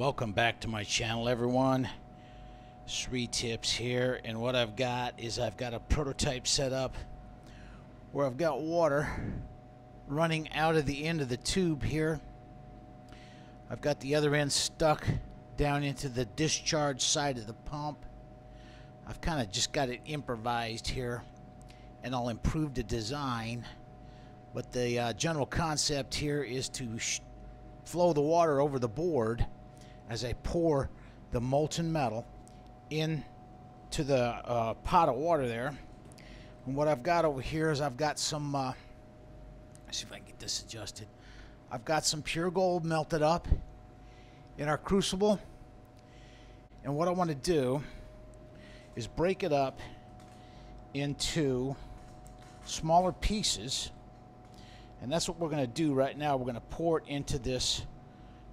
Welcome back to my channel everyone. Sreetips here and what I've got is I've got a prototype set up where I've got water running out of the end of the tube here. I've got the other end stuck down into the discharge side of the pump. I've kind of just got it improvised here and I'll improve the design but the uh, general concept here is to flow the water over the board as I pour the molten metal into the uh, pot of water there. And what I've got over here is I've got some, uh, let's see if I can get this adjusted. I've got some pure gold melted up in our crucible. And what I want to do is break it up into smaller pieces. And that's what we're going to do right now. We're going to pour it into this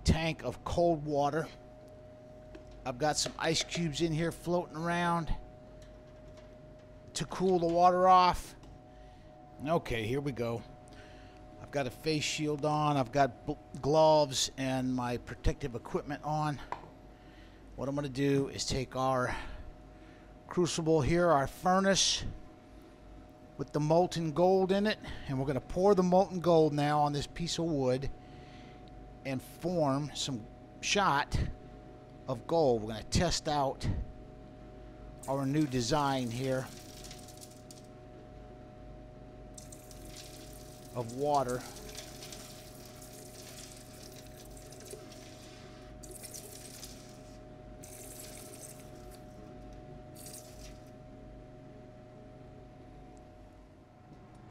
tank of cold water. I've got some ice cubes in here floating around to cool the water off. Okay, here we go. I've got a face shield on, I've got gloves and my protective equipment on. What I'm going to do is take our crucible here, our furnace with the molten gold in it, and we're going to pour the molten gold now on this piece of wood and form some shot of gold. We're going to test out our new design here of water.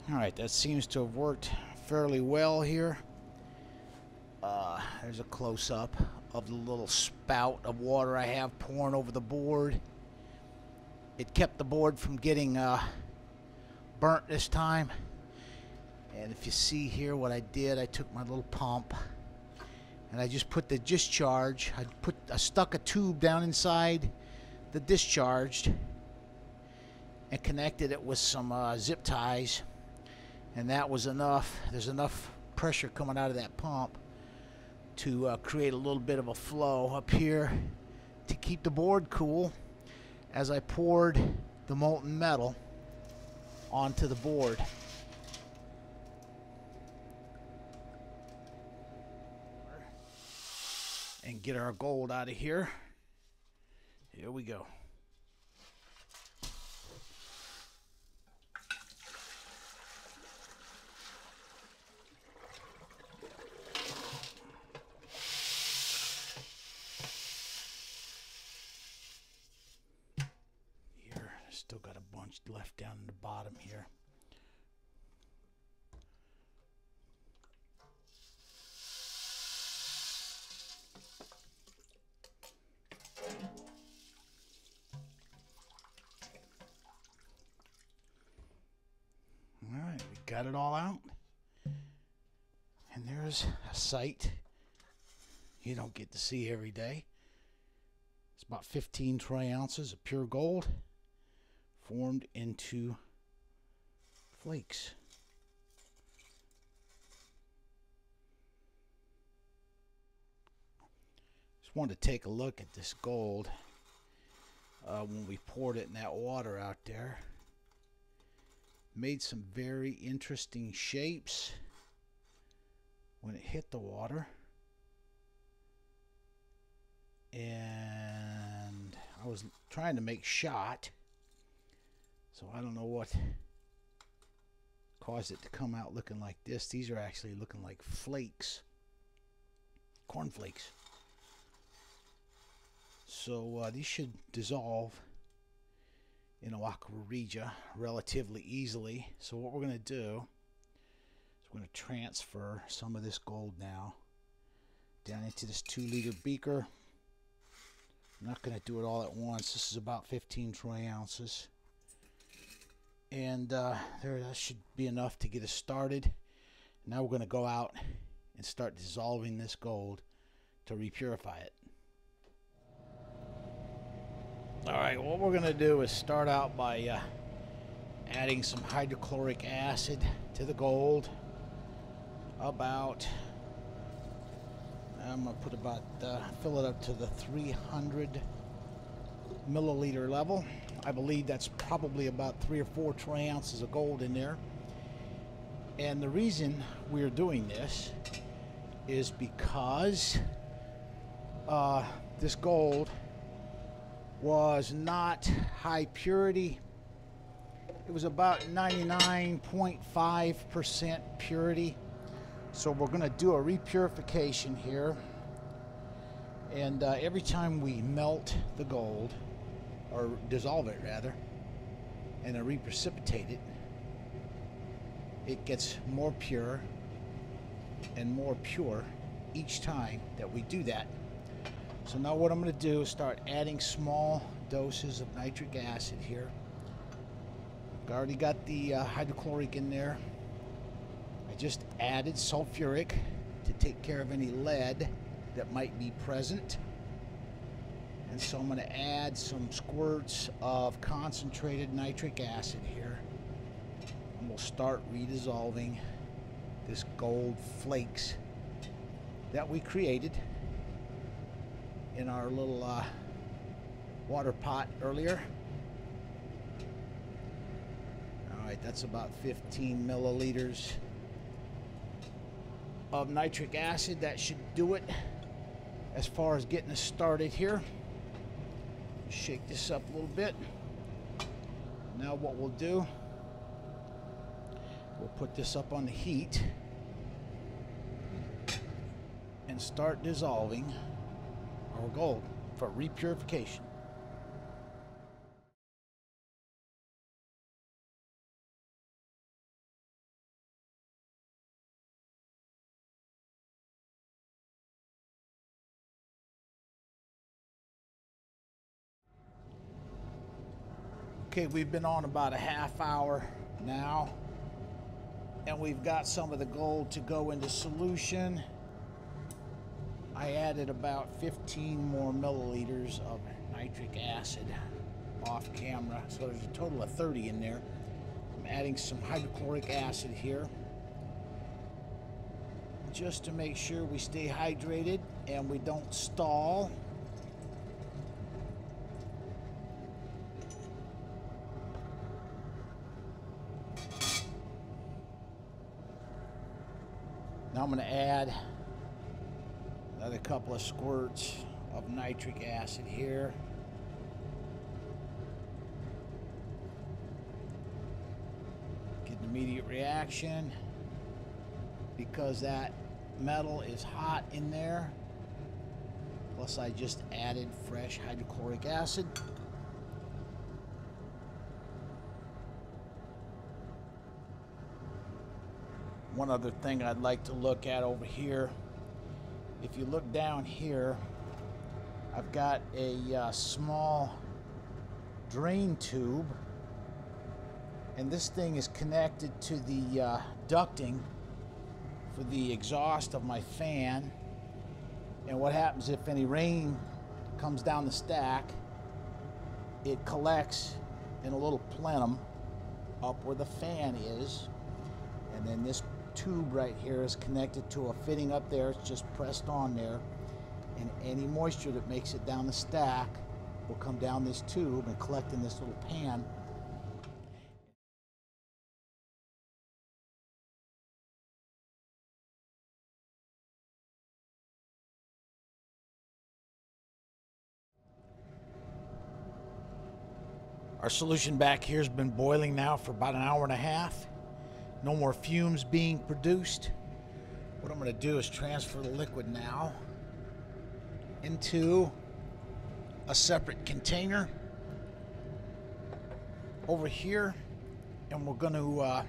All right, that seems to have worked fairly well here. Uh, there's a close-up of the little spout of water I have pouring over the board. It kept the board from getting uh, burnt this time. And if you see here what I did, I took my little pump and I just put the discharge, I put I stuck a tube down inside the discharged and connected it with some uh, zip ties and that was enough. There's enough pressure coming out of that pump to uh, create a little bit of a flow up here to keep the board cool as I poured the molten metal onto the board. And get our gold out of here. Here we go. Got it all out. And there's a sight you don't get to see every day. It's about 15 troy ounces of pure gold formed into flakes. Just wanted to take a look at this gold uh, when we poured it in that water out there. Made some very interesting shapes when it hit the water. And I was trying to make shot so I don't know what caused it to come out looking like this. These are actually looking like flakes, corn flakes. So uh, these should dissolve in aqua regia relatively easily. So what we're going to do is we're going to transfer some of this gold now down into this 2 liter beaker. I'm not going to do it all at once. This is about 15 troy ounces and uh, there that should be enough to get us started. Now we're going to go out and start dissolving this gold to repurify it. Alright, what we're going to do is start out by uh, adding some hydrochloric acid to the gold. About, I'm gonna put about uh, fill it up to the 300 milliliter level. I believe that's probably about three or four troy ounces of gold in there. And the reason we're doing this is because uh, this gold was not high purity. It was about 99.5% purity. So we're going to do a repurification here. And uh, every time we melt the gold, or dissolve it rather, and then reprecipitate it, it gets more pure and more pure each time that we do that. So now what I'm going to do is start adding small doses of nitric acid here. I've already got the uh, hydrochloric in there. I just added sulfuric to take care of any lead that might be present. And so I'm going to add some squirts of concentrated nitric acid here. And we'll start redissolving this gold flakes that we created in our little uh, water pot earlier. All right, that's about 15 milliliters of nitric acid. That should do it as far as getting us started here. Shake this up a little bit. Now what we'll do, we'll put this up on the heat and start dissolving our gold for repurification. Okay, we've been on about a half hour now, and we've got some of the gold to go into solution. I added about 15 more milliliters of nitric acid off camera, so there's a total of 30 in there. I'm adding some hydrochloric acid here just to make sure we stay hydrated and we don't stall. Now I'm going to add couple of squirts of nitric acid here. Get an immediate reaction because that metal is hot in there. Plus I just added fresh hydrochloric acid. One other thing I'd like to look at over here. If you look down here, I've got a uh, small drain tube. And this thing is connected to the uh, ducting for the exhaust of my fan. And what happens if any rain comes down the stack? It collects in a little plenum up where the fan is. And then this tube right here is connected to a fitting up there. It's just pressed on there. And any moisture that makes it down the stack will come down this tube and collect in this little pan. Our solution back here has been boiling now for about an hour and a half. No more fumes being produced. What I'm going to do is transfer the liquid now into a separate container over here and we're going to uh,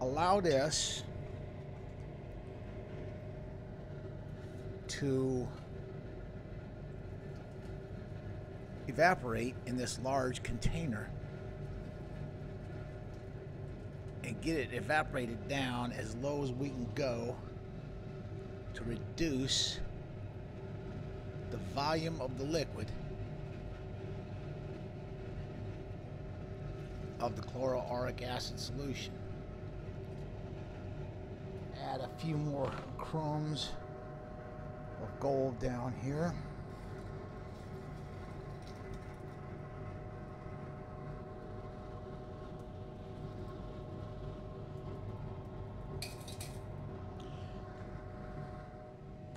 allow this to evaporate in this large container and get it evaporated down as low as we can go to reduce the volume of the liquid of the chloroauric acid solution. Add a few more crumbs of gold down here.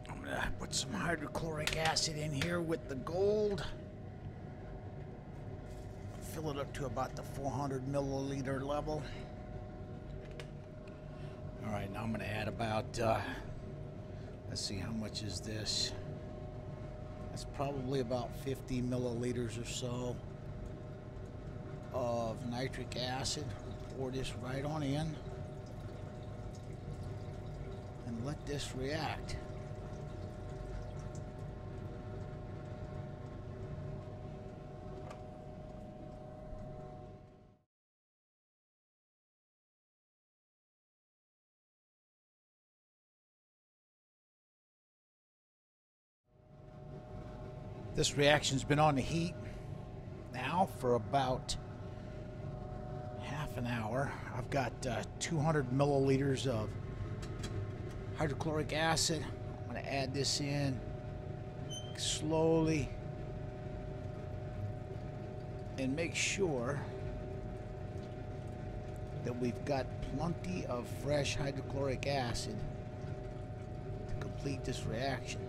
I'm gonna put some hydrochloric acid in here with the gold. Fill it up to about the 400 milliliter level. All right, now I'm going to add about, uh, let's see, how much is this? That's probably about 50 milliliters or so of nitric acid. Pour this right on in and let this react. This reaction's been on the heat now for about half an hour. I've got uh, 200 milliliters of hydrochloric acid. I'm going to add this in slowly and make sure that we've got plenty of fresh hydrochloric acid to complete this reaction.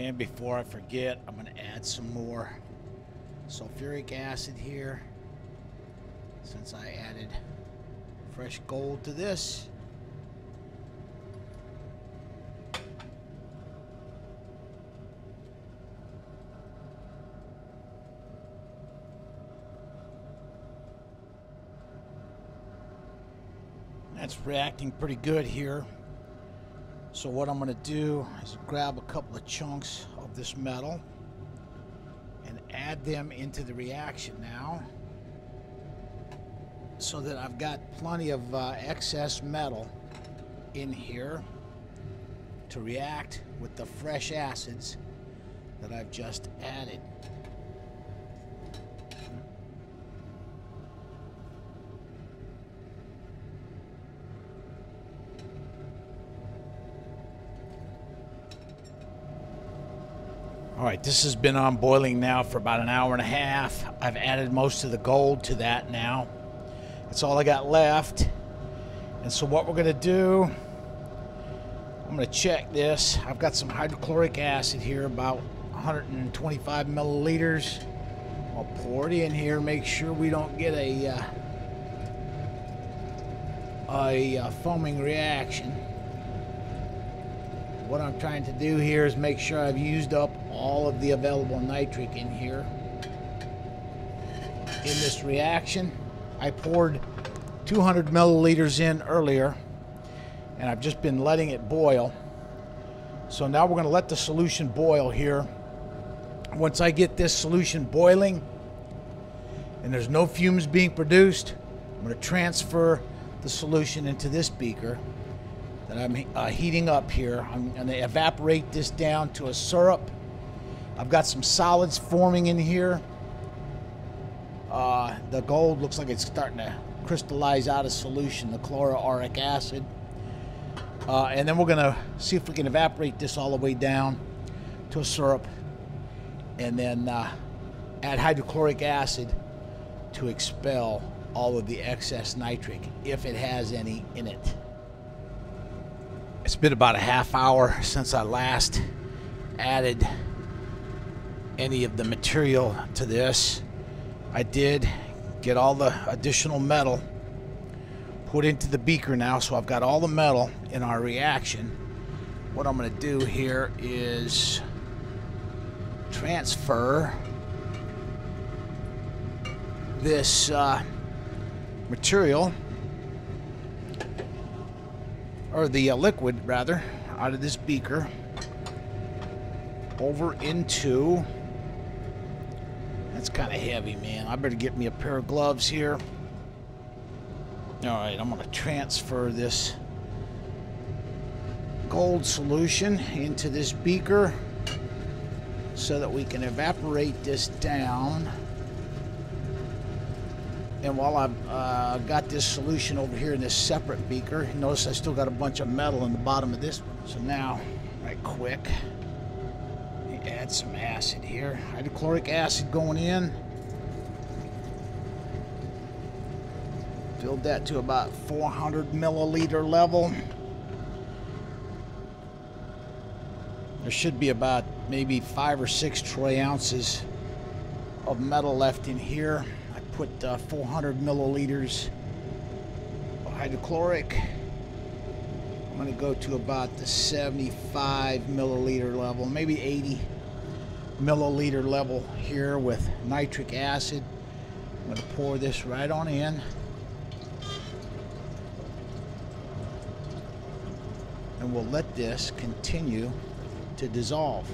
And before I forget, I'm going to add some more sulfuric acid here. Since I added fresh gold to this. That's reacting pretty good here. So what I'm going to do is grab a couple of chunks of this metal and add them into the reaction now so that I've got plenty of uh, excess metal in here to react with the fresh acids that I've just added. All right, this has been on boiling now for about an hour and a half. I've added most of the gold to that now. That's all I got left. And so what we're gonna do, I'm gonna check this. I've got some hydrochloric acid here, about 125 milliliters. I'll pour it in here, make sure we don't get a, uh, a, uh, foaming reaction what I'm trying to do here is make sure I've used up all of the available nitric in here. In this reaction, I poured 200 milliliters in earlier, and I've just been letting it boil. So now we're going to let the solution boil here. Once I get this solution boiling, and there's no fumes being produced, I'm going to transfer the solution into this beaker that I'm uh, heating up here. I'm going to evaporate this down to a syrup. I've got some solids forming in here. Uh, the gold looks like it's starting to crystallize out of solution, the chloroauric acid. Uh, and then we're going to see if we can evaporate this all the way down to a syrup and then uh, add hydrochloric acid to expel all of the excess nitric if it has any in it. It's been about a half hour since I last added any of the material to this. I did get all the additional metal put into the beaker now, so I've got all the metal in our reaction. What I'm going to do here is transfer this uh, material or the uh, liquid rather, out of this beaker over into. That's kind of heavy, man. I better get me a pair of gloves here. All right, I'm going to transfer this gold solution into this beaker so that we can evaporate this down. And while I've uh, got this solution over here in this separate beaker, notice I still got a bunch of metal in the bottom of this one. So now, right quick, add some acid here. Hydrochloric acid going in. Filled that to about 400 milliliter level. There should be about maybe five or six troy ounces of metal left in here. I put uh, 400 milliliters of hydrochloric. I'm going to go to about the 75 milliliter level, maybe 80 milliliter level here with nitric acid. I'm going to pour this right on in. and we'll let this continue to dissolve.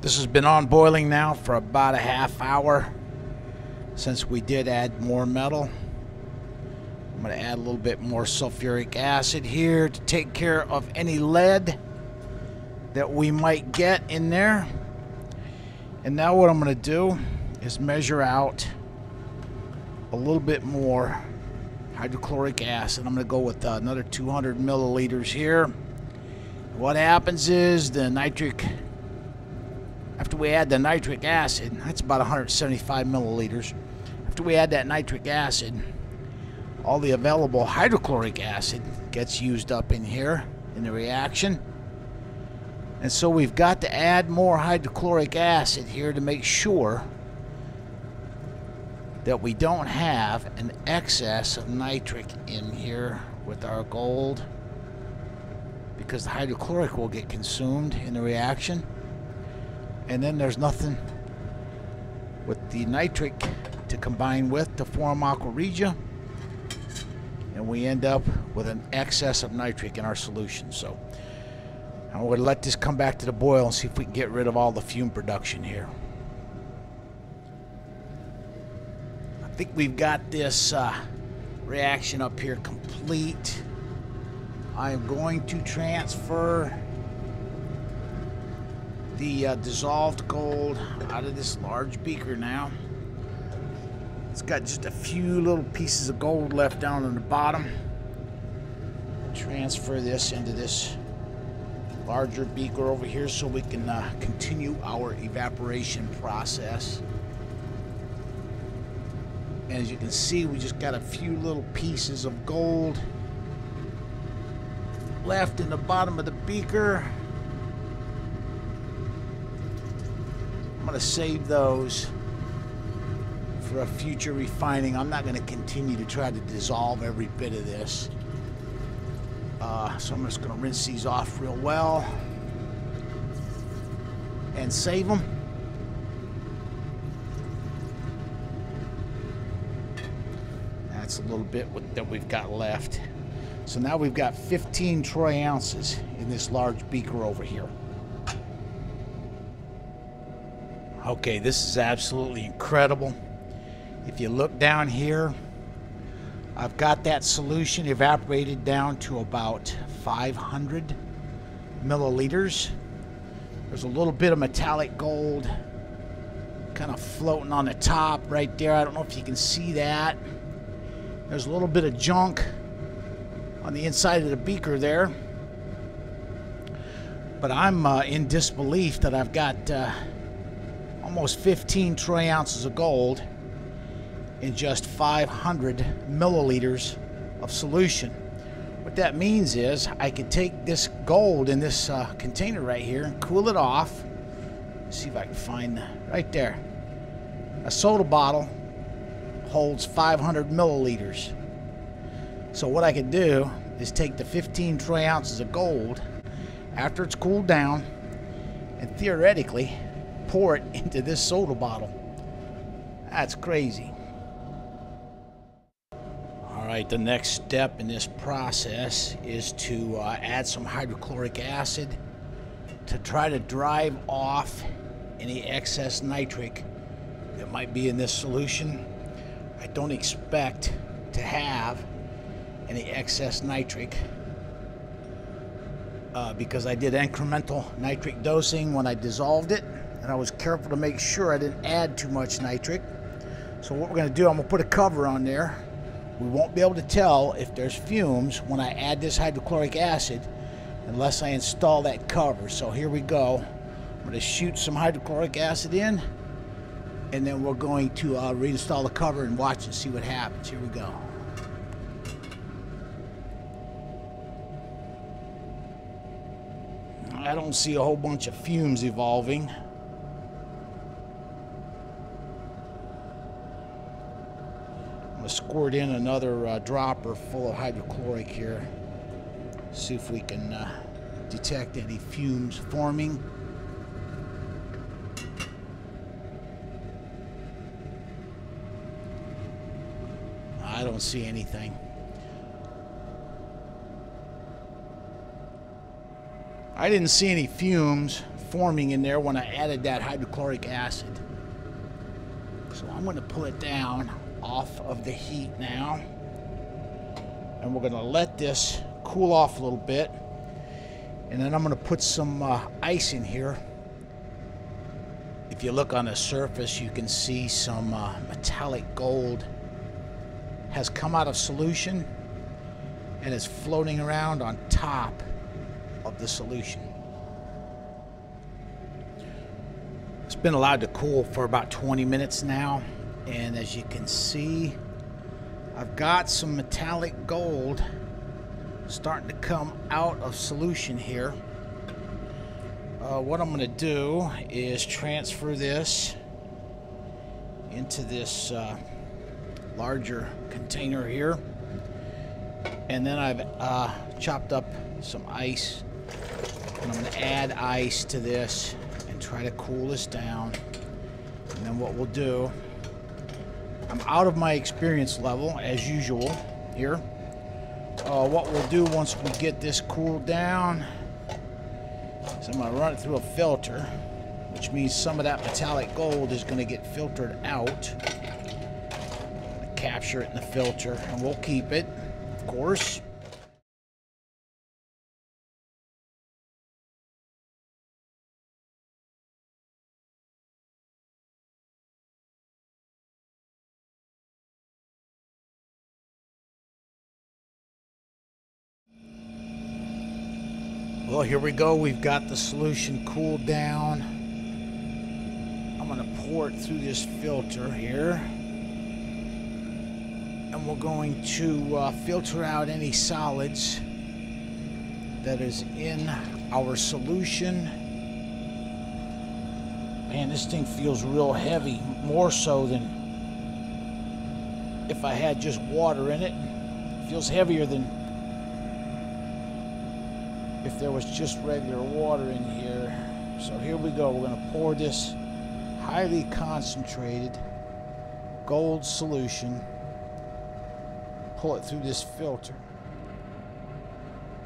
This has been on boiling now for about a half hour since we did add more metal. I'm going to add a little bit more sulfuric acid here to take care of any lead that we might get in there. And now what I'm going to do is measure out a little bit more hydrochloric acid. I'm going to go with another 200 milliliters here. What happens is the nitric, after we add the nitric acid, that's about 175 milliliters after we add that nitric acid, all the available hydrochloric acid gets used up in here in the reaction. And so we've got to add more hydrochloric acid here to make sure that we don't have an excess of nitric in here with our gold because the hydrochloric will get consumed in the reaction and then there's nothing with the nitric to combine with to form aqua regia and we end up with an excess of nitric in our solution. So I'm going to let this come back to the boil and see if we can get rid of all the fume production here. I think we've got this uh, reaction up here complete. I am going to transfer the uh, dissolved gold out of this large beaker now it's got just a few little pieces of gold left down on the bottom. Transfer this into this larger beaker over here so we can uh, continue our evaporation process. And as you can see, we just got a few little pieces of gold left in the bottom of the beaker. I'm going to save those for a future refining. I'm not going to continue to try to dissolve every bit of this. Uh, so I'm just going to rinse these off real well and save them. That's a little bit that we've got left. So now we've got 15 troy ounces in this large beaker over here. Okay, this is absolutely incredible. If you look down here, I've got that solution evaporated down to about 500 milliliters. There's a little bit of metallic gold kind of floating on the top right there. I don't know if you can see that. There's a little bit of junk on the inside of the beaker there. But I'm uh, in disbelief that I've got uh, almost 15 troy ounces of gold in just 500 milliliters of solution. What that means is I could take this gold in this uh, container right here and cool it off. Let's see if I can find that. Right there. A soda bottle holds 500 milliliters. So what I could do is take the 15 troy ounces of gold after it's cooled down and theoretically pour it into this soda bottle. That's crazy. All right, the next step in this process is to uh, add some hydrochloric acid to try to drive off any excess nitric that might be in this solution. I don't expect to have any excess nitric uh, because I did incremental nitric dosing when I dissolved it and I was careful to make sure I didn't add too much nitric. So what we're going to do, I'm going to put a cover on there. We won't be able to tell if there's fumes when I add this hydrochloric acid unless I install that cover. So here we go. I'm going to shoot some hydrochloric acid in and then we're going to uh, reinstall the cover and watch and see what happens. Here we go. I don't see a whole bunch of fumes evolving. I'm going to squirt in another uh, dropper full of hydrochloric here. See if we can uh, detect any fumes forming. I don't see anything. I didn't see any fumes forming in there when I added that hydrochloric acid. So I'm going to pull it down off of the heat now. And we're going to let this cool off a little bit. And then I'm going to put some uh, ice in here. If you look on the surface, you can see some uh, metallic gold has come out of solution and is floating around on top of the solution. It's been allowed to cool for about 20 minutes now and as you can see I've got some metallic gold starting to come out of solution here. Uh, what I'm going to do is transfer this into this uh, larger container here. And then I've uh, chopped up some ice. And I'm going to add ice to this and try to cool this down. And then what we'll do, I'm out of my experience level as usual here. Uh, what we'll do once we get this cooled down is I'm going to run it through a filter, which means some of that metallic gold is going to get filtered out capture it in the filter and we'll keep it, of course. Here we go. We've got the solution cooled down. I'm going to pour it through this filter here and we're going to uh, filter out any solids that is in our solution. Man, this thing feels real heavy, more so than if I had just water in it. it feels heavier than if there was just regular water in here. So here we go. We're going to pour this highly concentrated gold solution pull it through this filter.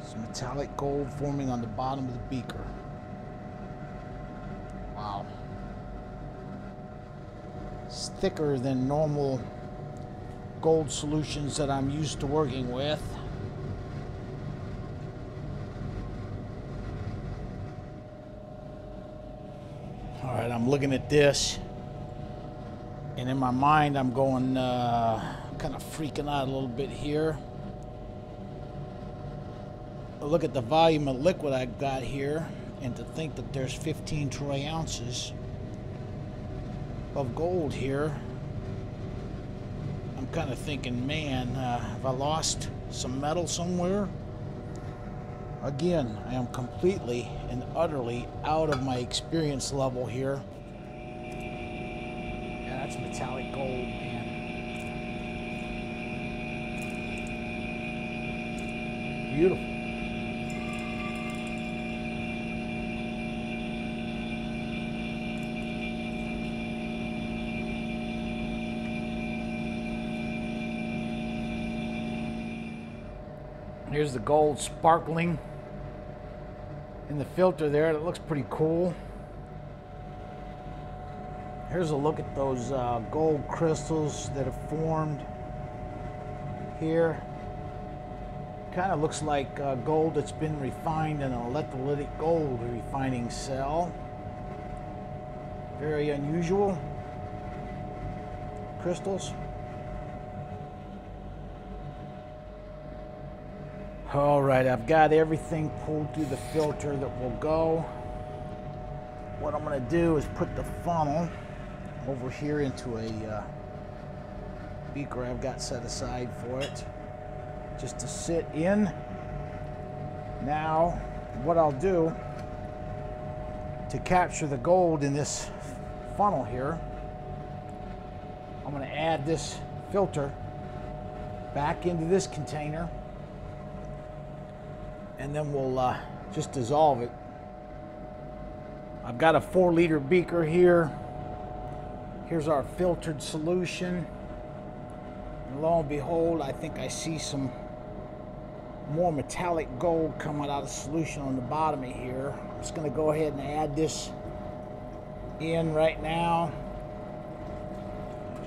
Some metallic gold forming on the bottom of the beaker. Wow. It's thicker than normal gold solutions that I'm used to working with. All right, I'm looking at this, and in my mind, I'm going, uh, kind of freaking out a little bit here. Look at the volume of liquid I've got here, and to think that there's 15 troy ounces of gold here. I'm kind of thinking, man, uh, have I lost some metal somewhere? Again, I am completely and utterly out of my experience level here. That's metallic gold. man. beautiful. Here's the gold sparkling in the filter there. It looks pretty cool. Here's a look at those uh, gold crystals that have formed here. Kind of looks like uh, gold that's been refined in an electrolytic gold refining cell. Very unusual crystals. All right, I've got everything pulled through the filter that will go. What I'm going to do is put the funnel over here into a uh, beaker I've got set aside for it just to sit in. Now, what I'll do to capture the gold in this funnel here, I'm going to add this filter back into this container and then we'll uh, just dissolve it. I've got a four liter beaker here. Here's our filtered solution. And lo and behold, I think I see some more metallic gold coming out of solution on the bottom of here. I'm just going to go ahead and add this in right now.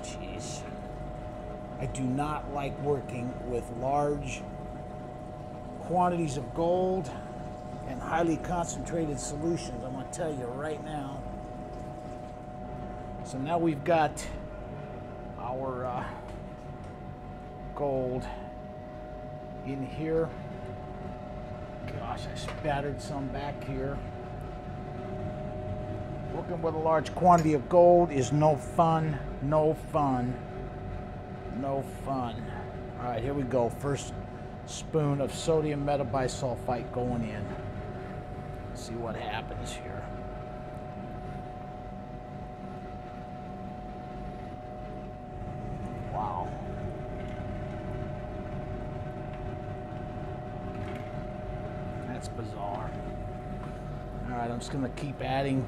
Jeez. I do not like working with large quantities of gold and highly concentrated solutions. I'm to tell you right now. So now we've got our uh, gold in here. Gosh, I spattered some back here. Working with a large quantity of gold is no fun, no fun, no fun. All right, here we go. First spoon of sodium metabisulfite going in. See what happens here. Wow. That's bizarre. All right, I'm just going to keep adding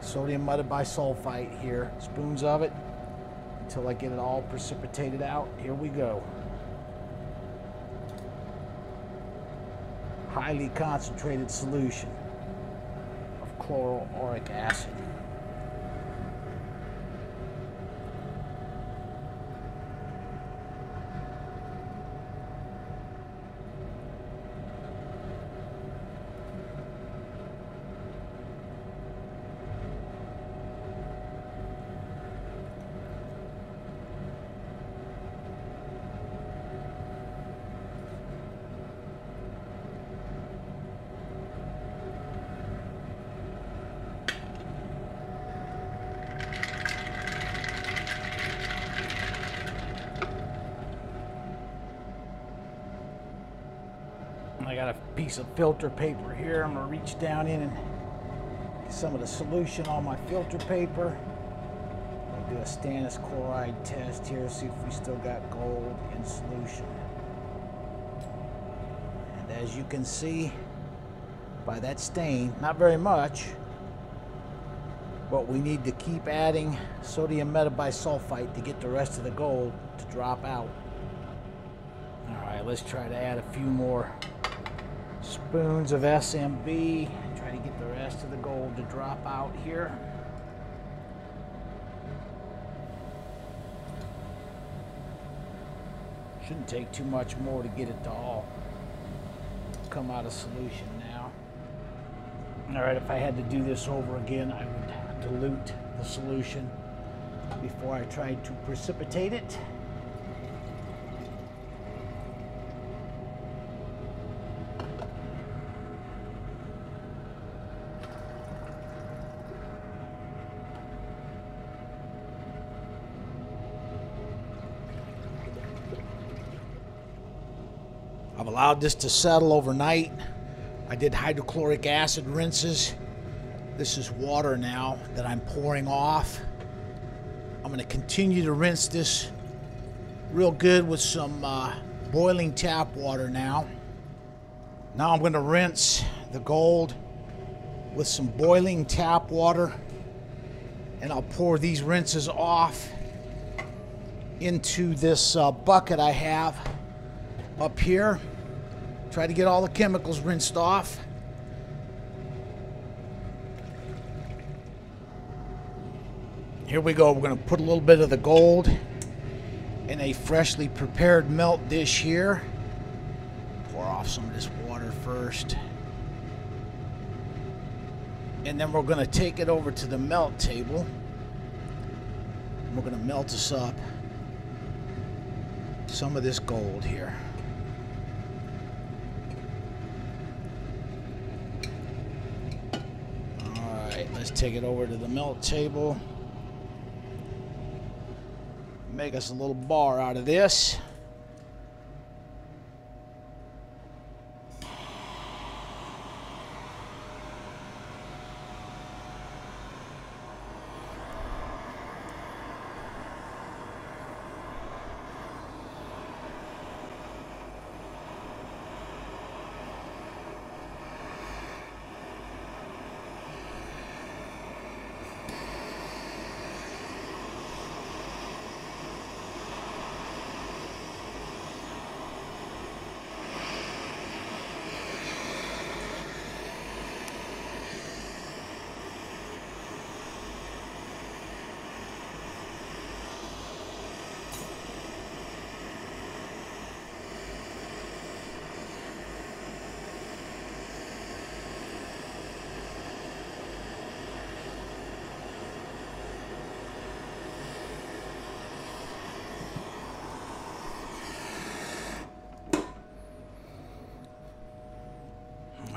sodium metabisulfite here, spoons of it, until I get it all precipitated out. Here we go. highly concentrated solution of chloroauric acid. I got a piece of filter paper here. I'm gonna reach down in and get some of the solution on my filter paper. I'll do a stannous chloride test here, to see if we still got gold in solution. And as you can see by that stain, not very much, but we need to keep adding sodium metabisulfite to get the rest of the gold to drop out. All right, let's try to add a few more spoons of SMB. And try to get the rest of the gold to drop out here. Shouldn't take too much more to get it to all come out of solution now. All right, if I had to do this over again, I would dilute the solution before I tried to precipitate it. I've allowed this to settle overnight. I did hydrochloric acid rinses. This is water now that I'm pouring off. I'm going to continue to rinse this real good with some uh, boiling tap water now. Now I'm going to rinse the gold with some boiling tap water and I'll pour these rinses off into this uh, bucket I have up here Try to get all the chemicals rinsed off. Here we go. We're going to put a little bit of the gold in a freshly prepared melt dish here. Pour off some of this water first. And then we're going to take it over to the melt table. We're going to melt us up some of this gold here. Alright, let's take it over to the melt table. Make us a little bar out of this.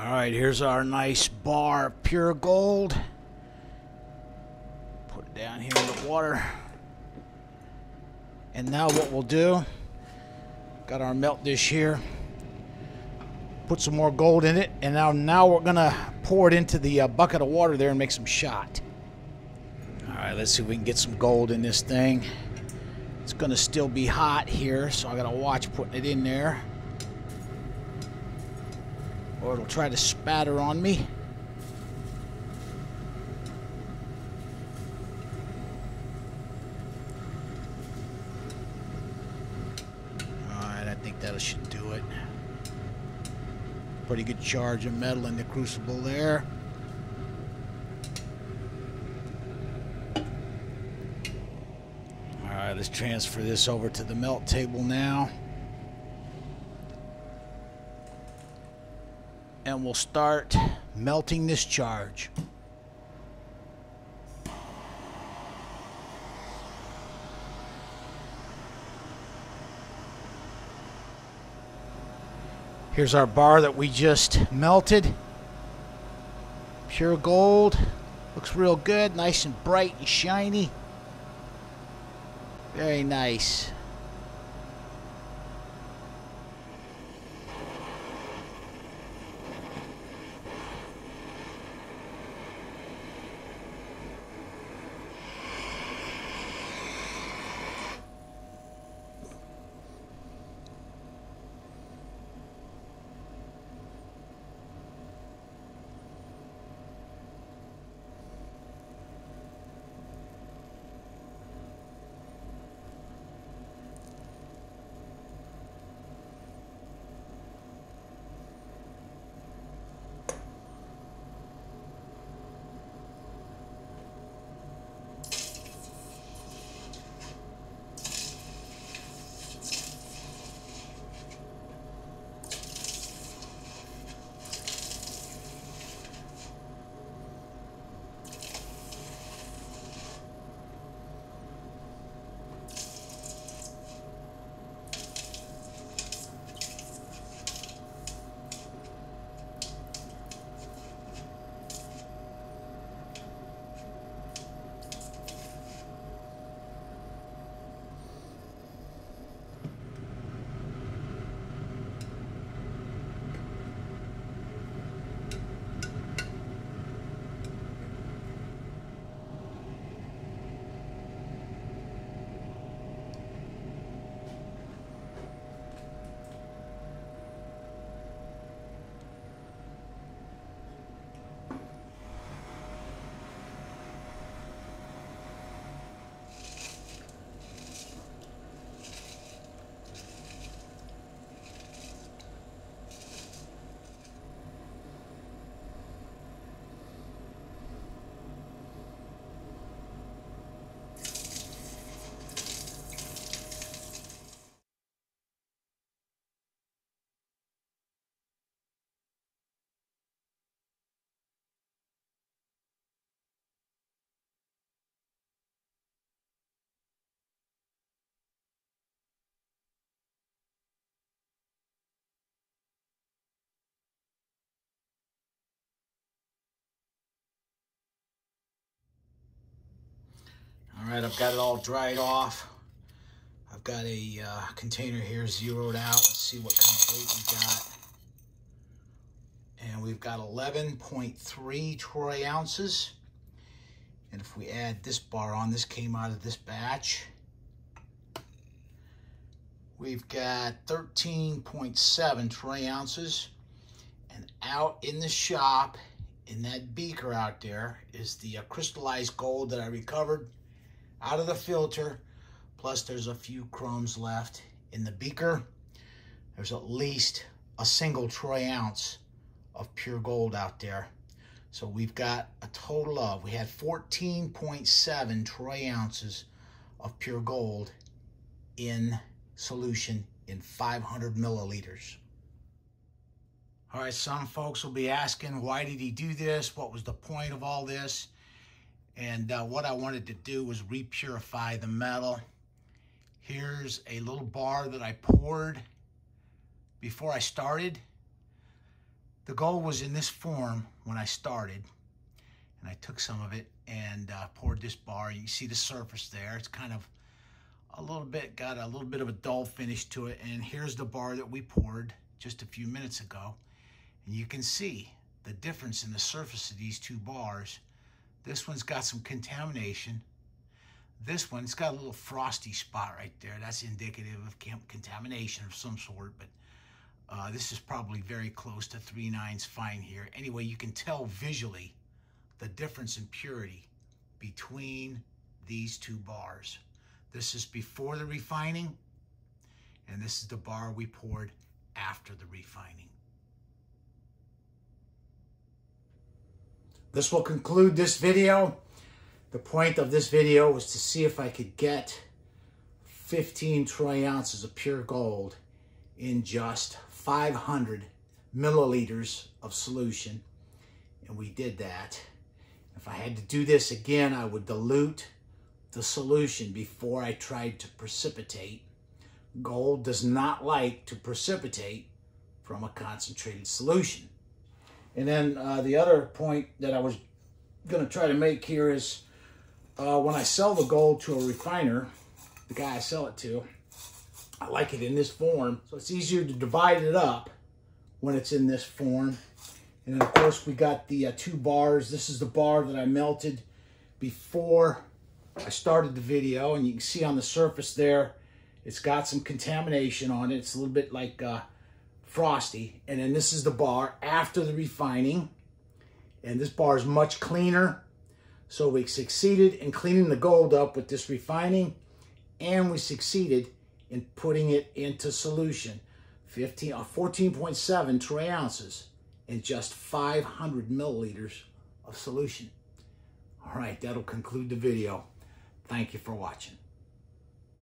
All right, here's our nice bar of pure gold. Put it down here in the water. And now what we'll do, got our melt dish here. Put some more gold in it, and now now we're gonna pour it into the uh, bucket of water there and make some shot. All right, let's see if we can get some gold in this thing. It's gonna still be hot here, so I gotta watch putting it in there or it'll try to spatter on me. Alright, I think that should do it. Pretty good charge of metal in the crucible there. Alright, let's transfer this over to the melt table now. And we'll start melting this charge. Here's our bar that we just melted. Pure gold. Looks real good. Nice and bright and shiny. Very nice. Right, I've got it all dried off. I've got a uh, container here zeroed out. Let's see what kind of weight we got. And we've got 11.3 troy ounces. And if we add this bar on, this came out of this batch. We've got 13.7 troy ounces. And out in the shop, in that beaker out there, is the uh, crystallized gold that I recovered out of the filter. Plus, there's a few crumbs left in the beaker. There's at least a single troy ounce of pure gold out there. So we've got a total of, we had 14.7 troy ounces of pure gold in solution in 500 milliliters. All right, some folks will be asking, why did he do this? What was the point of all this? And uh, what I wanted to do was repurify the metal. Here's a little bar that I poured before I started. The gold was in this form when I started. And I took some of it and uh, poured this bar. You see the surface there. It's kind of a little bit, got a little bit of a dull finish to it. And here's the bar that we poured just a few minutes ago. And you can see the difference in the surface of these two bars. This one's got some contamination. This one, it's got a little frosty spot right there. That's indicative of contamination of some sort, but uh, this is probably very close to 3 nines fine here. Anyway, you can tell visually the difference in purity between these two bars. This is before the refining, and this is the bar we poured after the refining. This will conclude this video. The point of this video was to see if I could get 15 troy ounces of pure gold in just 500 milliliters of solution. And we did that. If I had to do this again, I would dilute the solution before I tried to precipitate. Gold does not like to precipitate from a concentrated solution. And then uh, the other point that I was going to try to make here is uh, when I sell the gold to a refiner, the guy I sell it to, I like it in this form. So it's easier to divide it up when it's in this form. And then of course we got the uh, two bars. This is the bar that I melted before I started the video. And you can see on the surface there, it's got some contamination on it. It's a little bit like uh, frosty. And then this is the bar after the refining. And this bar is much cleaner. So we succeeded in cleaning the gold up with this refining. And we succeeded in putting it into solution. 15, uh, 14.7 troy ounces in just 500 milliliters of solution. All right, that'll conclude the video. Thank you for watching.